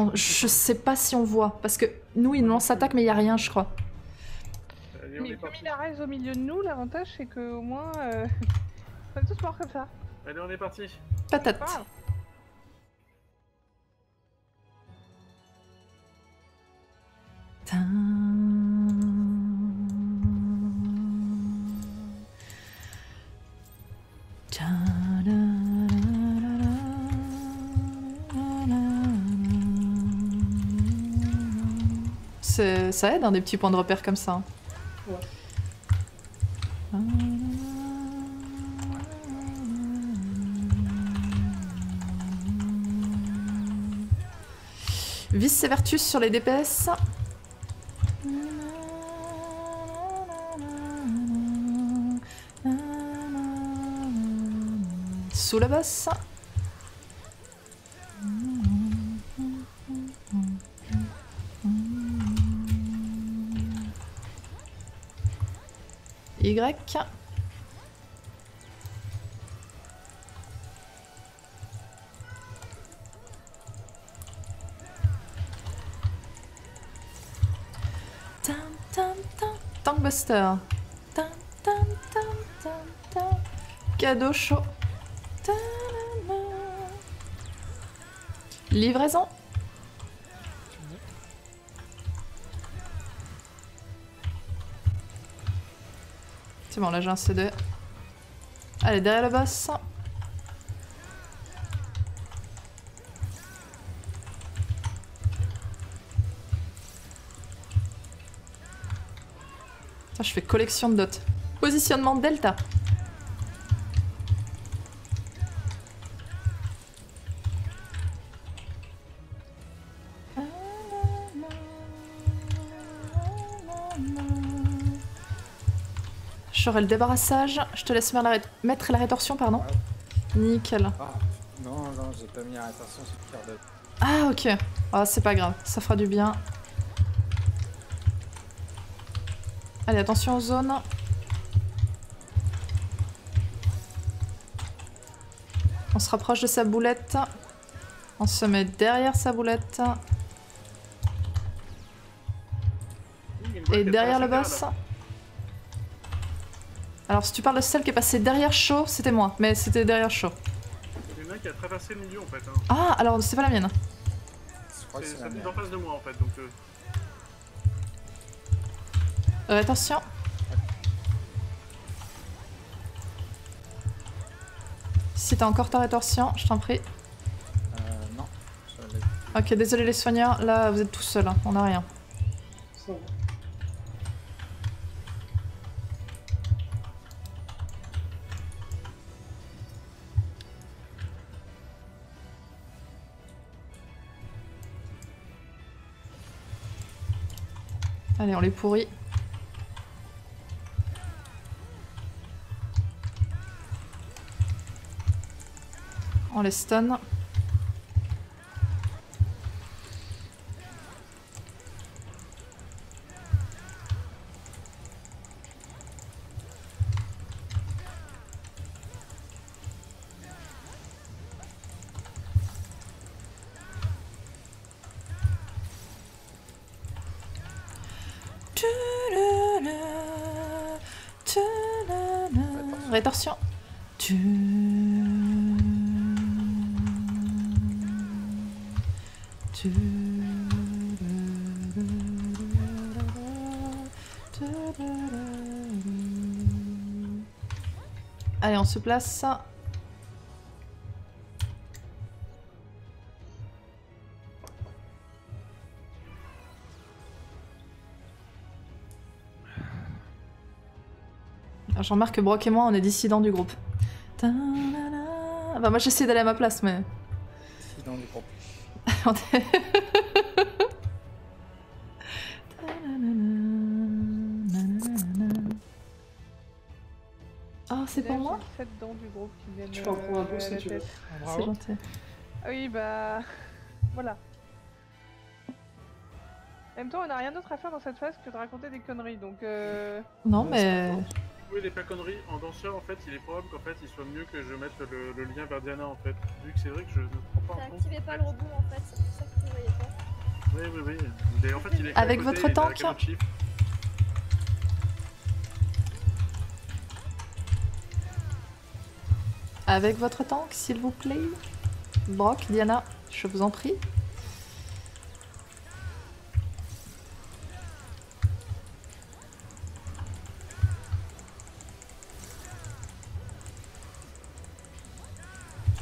On- Je sais pas si on voit, parce que nous, ils nous lancent attaque, mais il y a rien, je crois. Allez, Mais comme il arrête au milieu de nous, l'avantage c'est qu'au moins. Euh... on est tous morts comme ça. Allez, on est parti. Patate. Ça aide, hein, des petits points de repère comme ça. Vice Severtus sur les DPS. Sous la bosse. Y. Tankbuster. Cadeau chaud. Livraison. Bon, là j'ai un C2. Allez, derrière boss. Putain, je fais collection de dots. Positionnement delta. J'aurai le débarrassage. Je te laisse mettre la, ré- mettre la rétorsion, pardon. Nickel. Ah, non, non, j'ai pas mis la rétention sur le cœur de. Ah, ok. Ah, c'est pas grave. Ça fera du bien. Allez, attention aux zones. On se rapproche de sa boulette. On se met derrière sa boulette. Et derrière le boss. Alors, si tu parles de celle qui est passée derrière chaud, c'était moi. Mais c'était derrière chaud. Il y en a qui a traversé le milieu en fait. Hein. Ah, alors c'est pas la mienne. C'est en face de moi en fait. Donc, euh, Euh, attention. Si t'as encore ta rétorsion, je t'en prie. Euh, non. Ok, désolé les soigneurs, là vous êtes tout seuls, hein, on a rien. Allez, on les pourrit. On les stun. Rétorsion. Tu... Allez, on se place. Alors, Je remarque que Brock et moi, on est dissidents du groupe. Ta-da-da. Bah, moi, j'essaie d'aller à ma place, mais. Si, dans le groupe. on est- Oh, c'est pour moi J'ai 7 dents du groupe qui viennent. Tu peux en prendre un peu, euh, si la tu veux. C'est gentil. Ah oui, bah. Voilà. En même temps, on n'a rien d'autre à faire dans cette phase que de raconter des conneries, donc. Euh... Non, Ouais, mais. Oui, les pas conneries. En danseur, en fait, il est probable qu'en fait, il soit mieux que je mette le, le lien vers Diana en fait. Vu que c'est vrai que je ne prends pas T'as en compte. activé pas le robot en fait, c'est pour ça que tu ne voyais pas. Oui, oui, oui. Est- en fait, il est Avec votre tank. Avec votre tank, s'il vous plaît. Brock, Diana, je vous en prie.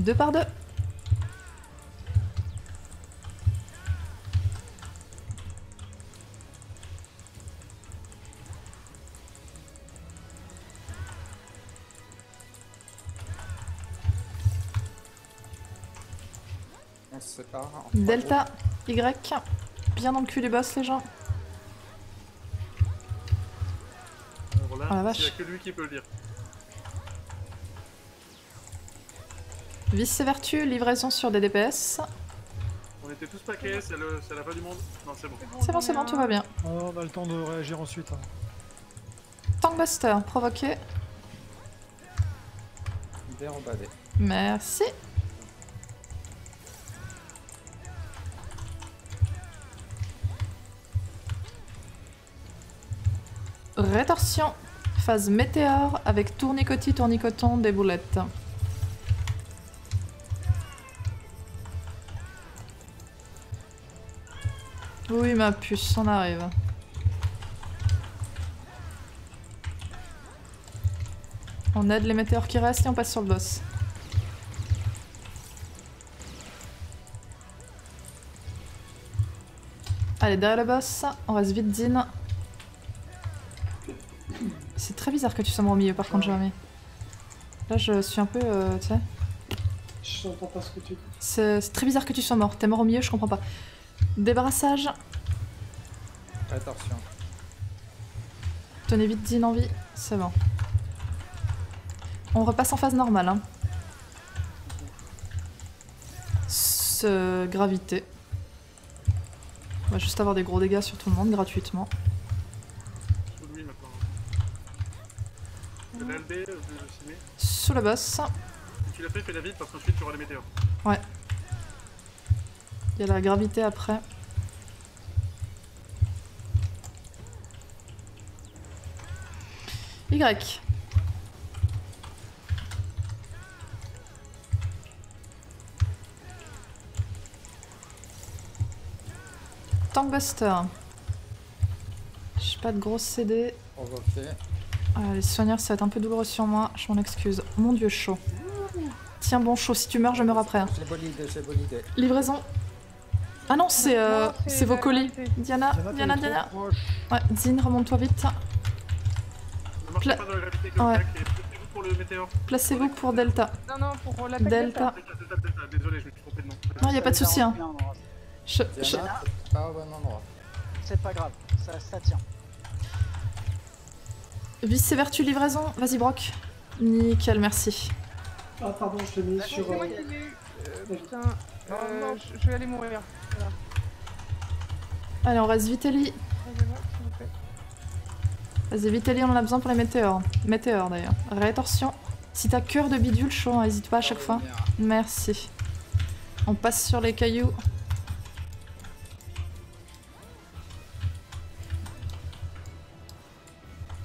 Deux par deux. On se sépare. en Delta, Y. Bien dans le cul du boss, les gens. Alors là, Oh la il vache. n'y a que lui qui peut le dire. Vice et vertu, livraison sur des DPS. On était tous paquets, c'est le- la fin du monde. Non, c'est bon. C'est bon, c'est bon, tout va bien. Oh, on a le temps de réagir ensuite. hein. Tankbuster, provoqué. Dérobadé. Merci. Rétorsion. Phase météore avec tournicotis, tournicoton, des boulettes. Oui, ma puce, on arrive. On aide les météores qui restent et on passe sur le boss. Allez, derrière le boss, on reste vite Dean. C'est très bizarre que tu sois mort au milieu par contre, Jérémy. Là, je suis un peu. euh, tu sais. Je n'entends pas ce que tu dis. C'est très bizarre que tu sois mort. T'es mort au milieu, je comprends pas. Débarrassage. Attention. Tenez vite Dean en vie. C'est bon. On repasse en phase normale. Hein. Ce- Gravité. On va juste avoir des gros dégâts sur tout le monde gratuitement. Sous lui de ciné. Sous le boss. Si tu l'as fait, fais-la vite parce qu'ensuite tu auras les météores. Il y a la gravité après. Y. Tankbuster. J'ai pas de grosse CD. Ah, les soigneurs, ça va être un peu douloureux sur moi, je m'en excuse. Mon dieu, chaud. Tiens, bon, chaud, si tu meurs, je meurs après. hein. Idée, bonne idée. Livraison. Ah non, c'est euh, vos la colis. Diana, Diana, Diana. Ouais, Zine, remonte-toi vite. Ne marchez Pla- pas dans la gravité comme Ouais. placez-vous pour le météore. Placez-vous pour Delta. Non, non, pour l'attaque Delta. Delta, Désolé, je me suis trompé de nom. Non, y a pas de souci. Hein. Je- je- pas au bon endroit. c'est pas grave, ça, ça tient. Vice et vertu livraison. Vas-y, Brock. Nickel, merci. Ah, pardon, je t'ai mis Bon, sur. moi euh, qui Euh, oui. putain, euh, je je vais aller mourir. Voilà. Allez, on reste Vitelli. Vas-y, Vitelli, on en a besoin pour les météores. Météores d'ailleurs. Rétorsion. Si t'as cœur de bidule chaud, hein, hésite pas à chaque fois. Merci. On passe sur les cailloux.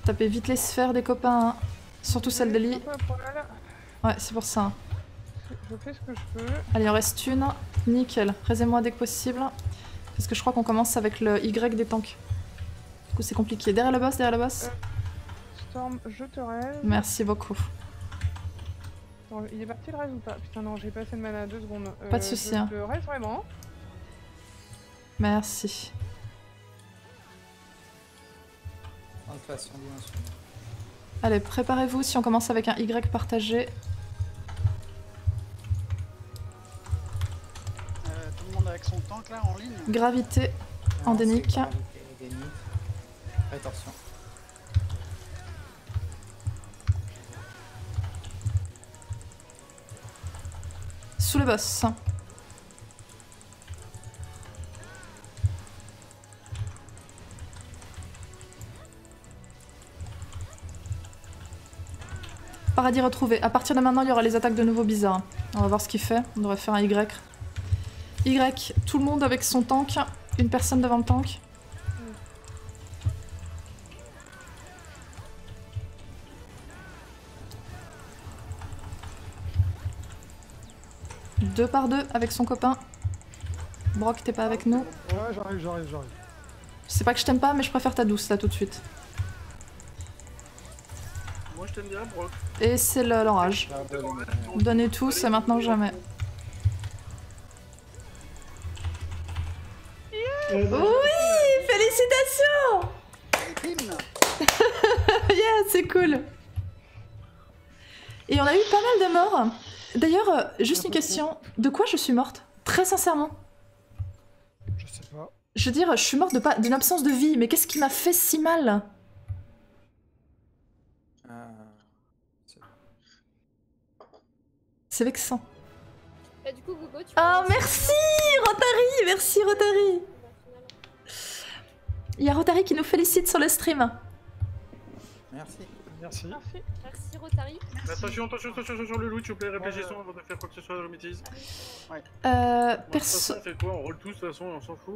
Tapez vite les sphères des copains, hein. surtout celle de lit. Un peu un poil. Ouais, c'est pour ça. Je fais ce que je peux. Allez, il en reste une. Nickel. Raisez-moi dès que possible. Parce que je crois qu'on commence avec le Y des tanks. Du coup, c'est compliqué. Derrière le boss, derrière le boss. Storm, je te rêve. Merci beaucoup. Attends, il est parti le reste ou pas? Putain, non, j'ai pas assez de mana, deux secondes. Euh, Pas de souci, je hein. te reste vraiment. Merci. Allez, préparez-vous si on commence avec un Y partagé. Là en ligne. Gravité. Endémique. Non. Rétorsion. Sous le boss. Paradis retrouvé. À partir de maintenant, il y aura les attaques de nouveau bizarres. On va voir ce qu'il fait. On devrait faire un Y. Y, tout le monde avec son tank. Une personne devant le tank. Deux par deux avec son copain. Brock, t'es pas avec nous. Ouais, j'arrive, j'arrive, j'arrive. C'est pas que je t'aime pas, mais je préfère ta douce là tout de suite. Moi je t'aime bien, Brock. Et c'est le- l'orage. Donnez tout, c'est maintenant jamais. Oui, félicitations Yeah, c'est cool. Et on a eu pas mal de morts. D'ailleurs, euh, juste une question. De quoi je suis morte? Très sincèrement. Je sais pas. Je veux dire, je suis morte de pas- d'une absence de vie, mais qu'est-ce qui m'a fait si mal? Euh, c'est- vexant. Bah, du coup, Gogo, tu Ah, peux- merci Rotary Merci Rotary Il y a Rotary qui nous félicite sur le stream. Merci. Merci. Merci. Merci, Rotary. Mais attention, attention, attention, attention, le loup, s'il vous plaît, réfléchissons avant de faire quoi que ce soit dans le bêtise. Euh, Bon, de toute perso... façon, on fait quoi On roule tous, de toute façon, on s'en fout.